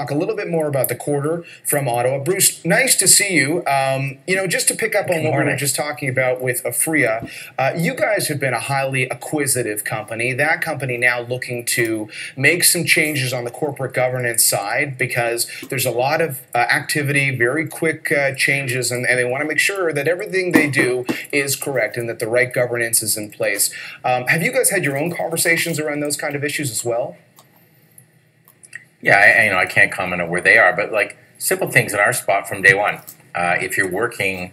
talk a little bit more about the quarter from Ottawa. Bruce, nice to see you. Um, you know, just to pick up on what we were just talking about with Aphria, uh, you guys have been a highly acquisitive company. That company now looking to make some changes on the corporate governance side because there's a lot of uh, activity, very quick uh, changes, and, and they want to make sure that everything they do is correct and that the right governance is in place. Um, have you guys had your own conversations around those kind of issues as well? Yeah, I, you know, I can't comment on where they are, but like simple things in our spot from day one. Uh, if you're working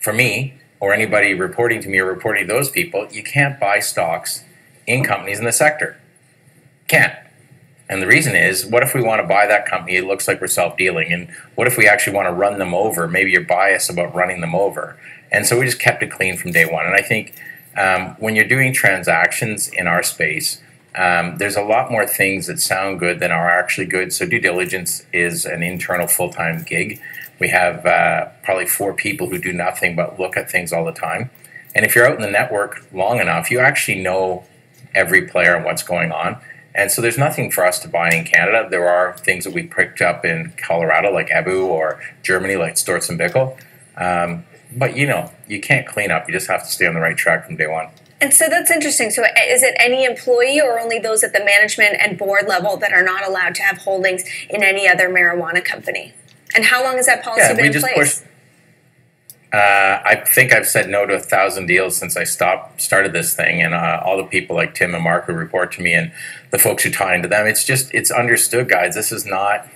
for me or anybody reporting to me or reporting to those people, you can't buy stocks in companies in the sector. Can't. And the reason is, what if we want to buy that company? It looks like we're self dealing. And what if we actually want to run them over? Maybe you're biased about running them over. And so we just kept it clean from day one. And I think um, when you're doing transactions in our space, um, there's a lot more things that sound good than are actually good. So due diligence is an internal full time gig. We have uh, probably four people who do nothing but look at things all the time. And if you're out in the network long enough, you actually know every player and what's going on. And so there's nothing for us to buy in Canada. There are things that we picked up in Colorado, like Ebbu, or Germany, like Storz and Bickel. Um, but you know, you can't clean up. You just have to stay on the right track from day one. And so that's interesting. So is it any employee or only those at the management and board level that are not allowed to have holdings in any other marijuana company? And how long has that policy yeah, been in place? Pushed, uh, I think I've said no to a thousand deals since I stopped started this thing, and uh, all the people like Tim and Mark who report to me, and the folks who tie into them. It's just it's understood, guys. This is not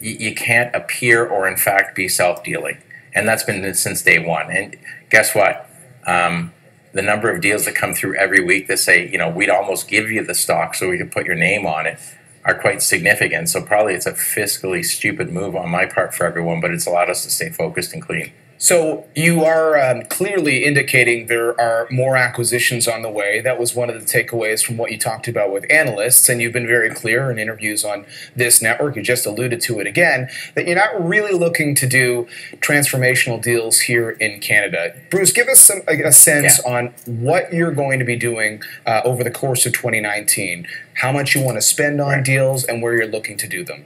you, you can't appear or in fact be self dealing, and that's been since day one. And guess what? Um, the number of deals that come through every week that say, you know, we'd almost give you the stock so we could put your name on it are quite significant. So probably it's a fiscally stupid move on my part for everyone, but it's allowed us to stay focused and clean. So you are um, clearly indicating there are more acquisitions on the way. That was one of the takeaways from what you talked about with analysts, and you've been very clear in interviews on this network. You just alluded to it again that you're not really looking to do transformational deals here in Canada. Bruce, give us some a, sense yeah. on what you're going to be doing uh, over the course of 2019. How much you want to spend on right. deals, and where you're looking to do them.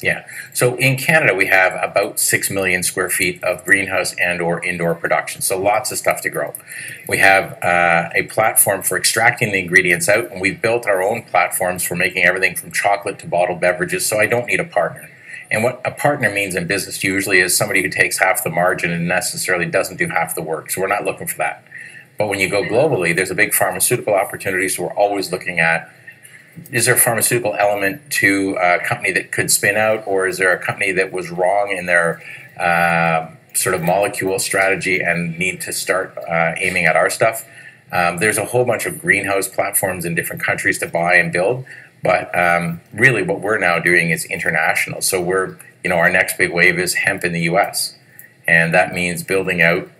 Yeah. So in Canada, we have about 6 million square feet of greenhouse and or indoor production. So lots of stuff to grow. We have uh, a platform for extracting the ingredients out, and we've built our own platforms for making everything from chocolate to bottled beverages, so I don't need a partner. And what a partner means in business usually is somebody who takes half the margin and necessarily doesn't do half the work. So we're not looking for that. But when you go globally, there's a big pharmaceutical opportunity, so we're always looking at is there a pharmaceutical element to a company that could spin out, or is there a company that was wrong in their uh, sort of molecule strategy and need to start uh, aiming at our stuff? Um, there's a whole bunch of greenhouse platforms in different countries to buy and build, but um, really what we're now doing is international. So we're, you know, our next big wave is hemp in the U.S., and that means building out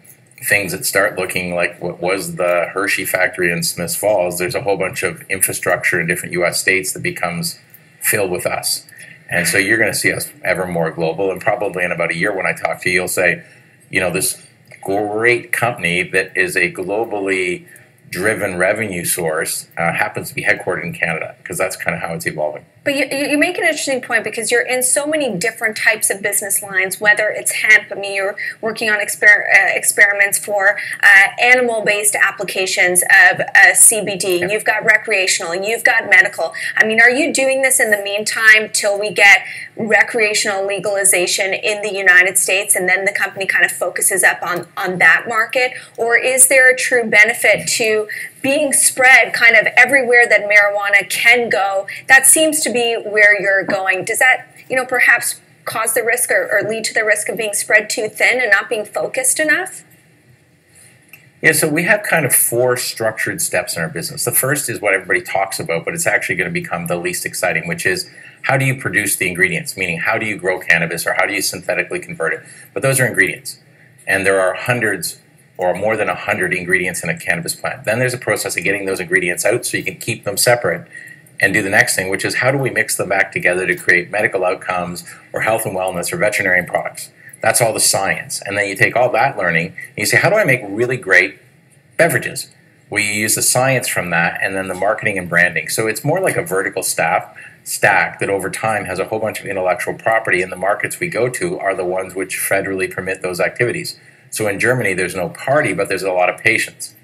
things that start looking like what was the Hershey factory in Smiths Falls, there's a whole bunch of infrastructure in different US states that becomes filled with us. And so you're going to see us ever more global. And probably in about a year when I talk to you, you'll say, you know, this great company that is a globally driven revenue source uh, happens to be headquartered in Canada because that's kind of how it's evolving. But you, you make an interesting point because you're in so many different types of business lines, whether it's hemp, I mean, you're working on exper- uh, experiments for uh, animal based applications of uh, CBD, yep. you've got recreational, you've got medical. I mean, are you doing this in the meantime till we get recreational legalization in the United States and then the company kind of focuses up on, on that market? Or is there a true benefit to being spread kind of everywhere that marijuana can go. That seems to be where you're going. Does that, you know, perhaps cause the risk or, or lead to the risk of being spread too thin and not being focused enough? Yeah, so we have kind of four structured steps in our business. The first is what everybody talks about, but it's actually going to become the least exciting, which is how do you produce the ingredients? Meaning, how do you grow cannabis or how do you synthetically convert it? But those are ingredients. And there are hundreds or more than 100 ingredients in a cannabis plant. Then there's a process of getting those ingredients out so you can keep them separate and do the next thing, which is how do we mix them back together to create medical outcomes or health and wellness or veterinarian products? That's all the science. And then you take all that learning and you say, how do I make really great beverages? We use the science from that and then the marketing and branding. So it's more like a vertical staff stack that over time has a whole bunch of intellectual property, and the markets we go to are the ones which federally permit those activities. So in Germany, there's no party, but there's a lot of patients.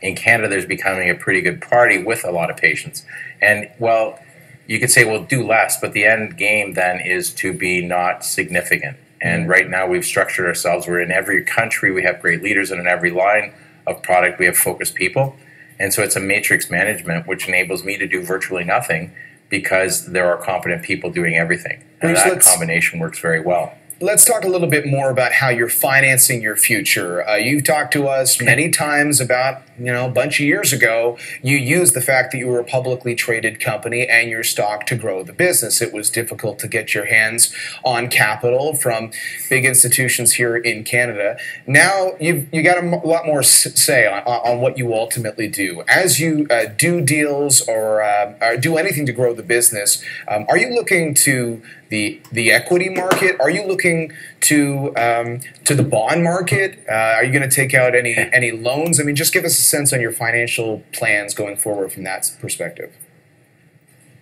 In Canada, there's becoming a pretty good party with a lot of patients. And well, you could say, well, do less, but the end game then is to be not significant. And mm-hmm. right now, we've structured ourselves. We're in every country, we have great leaders, and in every line of product, we have focused people. And so it's a matrix management, which enables me to do virtually nothing because there are competent people doing everything. And Bruce, that combination works very well let's talk a little bit more about how you're financing your future. Uh, you've talked to us many times about, you know, a bunch of years ago, you used the fact that you were a publicly traded company and your stock to grow the business. It was difficult to get your hands on capital from big institutions here in Canada. Now you've you got a lot more say on, on what you ultimately do. As you uh, do deals or, uh, or, do anything to grow the business, um, are you looking to the the equity market? Are you looking to um, to the bond market? Uh, are you going to take out any any loans? I mean, just give us a sense on your financial plans going forward from that perspective.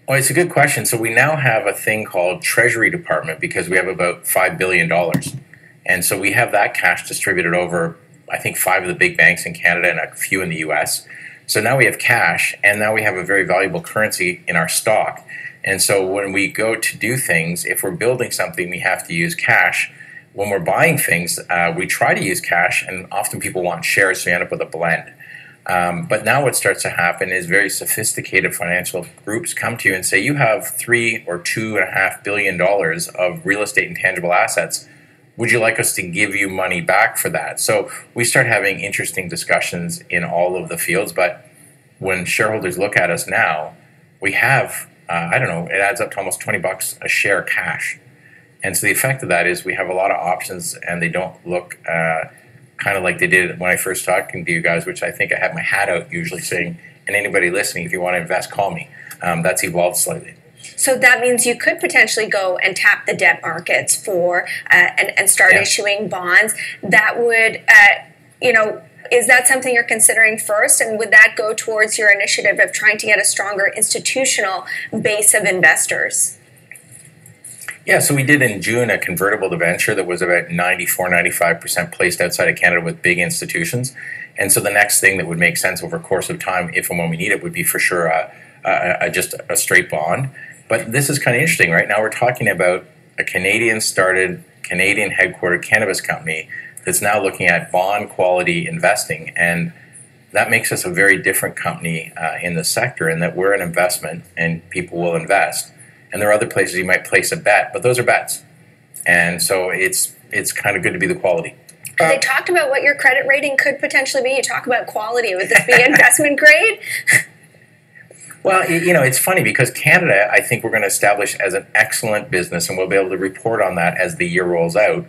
Well, it's a good question. So we now have a thing called Treasury Department because we have about five billion dollars, and so we have that cash distributed over, I think, five of the big banks in Canada and a few in the U.S. So now we have cash, and now we have a very valuable currency in our stock. And so when we go to do things, if we're building something, we have to use cash. When we're buying things, uh, we try to use cash, and often people want shares, so you end up with a blend. Um, but now what starts to happen is very sophisticated financial groups come to you and say, you have three or two and a half billion dollars of real estate and tangible assets. Would you like us to give you money back for that? So we start having interesting discussions in all of the fields. But when shareholders look at us now, we have uh, I don't know, it adds up to almost 20 bucks a share cash. And so the effect of that is we have a lot of options and they don't look uh, kind of like they did when I first talked to you guys, which I think I have my hat out usually saying, and anybody listening, if you want to invest, call me. Um, that's evolved slightly. So that means you could potentially go and tap the debt markets for uh, and, and start yeah. issuing bonds. That would, uh, you know, is that something you're considering first? And would that go towards your initiative of trying to get a stronger institutional base of investors? Yeah, so we did in June a convertible debenture that was about 94, 95% placed outside of Canada with big institutions. And so the next thing that would make sense over a course of time, if and when we need it, would be for sure a, a, a just a straight bond. But this is kind of interesting. Right now, we're talking about a Canadian started, Canadian headquartered cannabis company that's now looking at bond quality investing. And that makes us a very different company uh, in the sector in that we're an investment and people will invest. And there are other places you might place a bet, but those are bets. And so it's it's kind of good to be the quality. Uh, they talked about what your credit rating could potentially be. You talk about quality. Would this be investment grade? Well, you know, it's funny because Canada, I think we're going to establish as an excellent business, and we'll be able to report on that as the year rolls out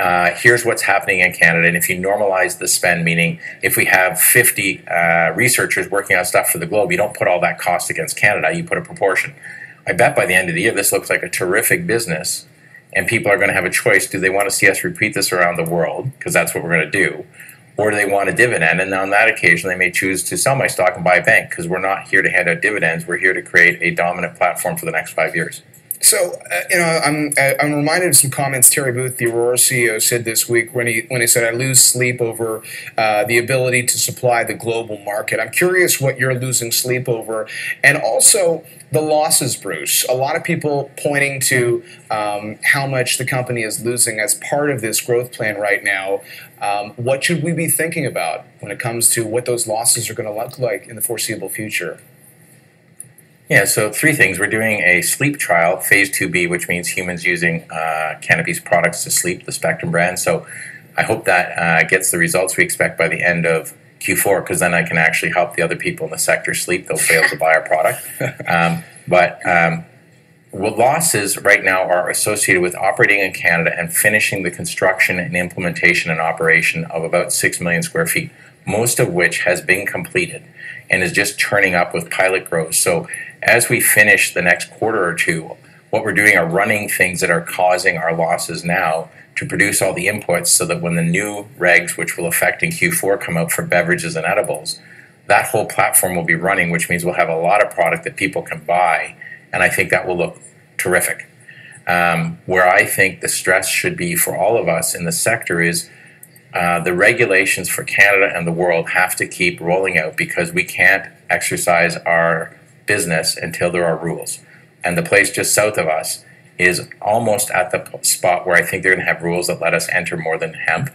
uh, here's what's happening in Canada. And if you normalize the spend, meaning if we have 50 uh, researchers working on stuff for the globe, you don't put all that cost against Canada, you put a proportion. I bet by the end of the year, this looks like a terrific business, and people are going to have a choice. Do they want to see us repeat this around the world? Because that's what we're going to do. Or do they want a dividend? And on that occasion, they may choose to sell my stock and buy a bank because we're not here to hand out dividends. We're here to create a dominant platform for the next five years. So uh, you know, I'm I'm reminded of some comments Terry Booth, the Aurora CEO, said this week when he when he said, "I lose sleep over uh, the ability to supply the global market." I'm curious what you're losing sleep over, and also the losses, Bruce. A lot of people pointing to um, how much the company is losing as part of this growth plan right now. Um, what should we be thinking about when it comes to what those losses are going to look like in the foreseeable future? Yeah, so three things. We're doing a sleep trial, phase 2B, which means humans using uh, Canopy's products to sleep, the Spectrum brand. So I hope that uh, gets the results we expect by the end of Q4, because then I can actually help the other people in the sector sleep. They'll fail to buy our product. Um, but um, what losses right now are associated with operating in Canada and finishing the construction and implementation and operation of about 6 million square feet, most of which has been completed and is just turning up with pilot growth. So as we finish the next quarter or two, what we're doing are running things that are causing our losses now to produce all the inputs so that when the new regs, which will affect in Q4, come out for beverages and edibles, that whole platform will be running, which means we'll have a lot of product that people can buy and I think that will look terrific. Um, where I think the stress should be for all of us in the sector is uh, the regulations for Canada and the world have to keep rolling out because we can't exercise our business until there are rules. And the place just south of us is almost at the spot where I think they're going to have rules that let us enter more than hemp.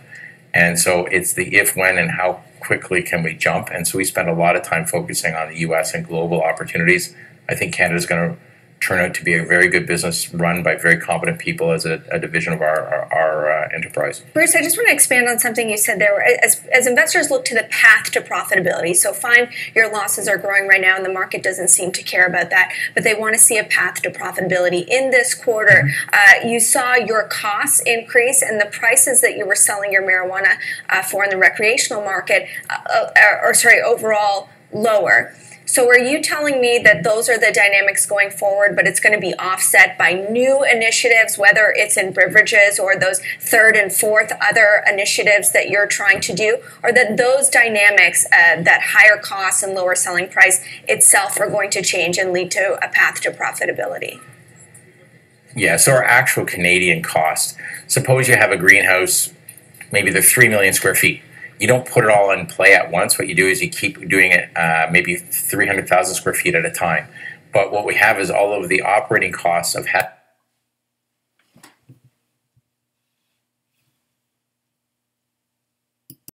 And so it's the if, when, and how quickly can we jump. And so we spend a lot of time focusing on the US and global opportunities. I think Canada's going to turn out to be a very good business run by very competent people as a, a division of our, our, our uh, enterprise. Bruce, I just want to expand on something you said there. As, as investors look to the path to profitability, so fine, your losses are growing right now and the market doesn't seem to care about that, but they want to see a path to profitability. In this quarter, mm-hmm. uh, you saw your costs increase and the prices that you were selling your marijuana uh, for in the recreational market, uh, uh, or sorry, overall lower. So are you telling me that those are the dynamics going forward, but it's going to be offset by new initiatives, whether it's in beverages or those third and fourth other initiatives that you're trying to do, or that those dynamics, uh, that higher costs and lower selling price itself are going to change and lead to a path to profitability? Yeah, so our actual Canadian cost, suppose you have a greenhouse, maybe they're 3 million square feet you don't put it all in play at once. What you do is you keep doing it uh, maybe 300,000 square feet at a time. But what we have is all of the operating costs of having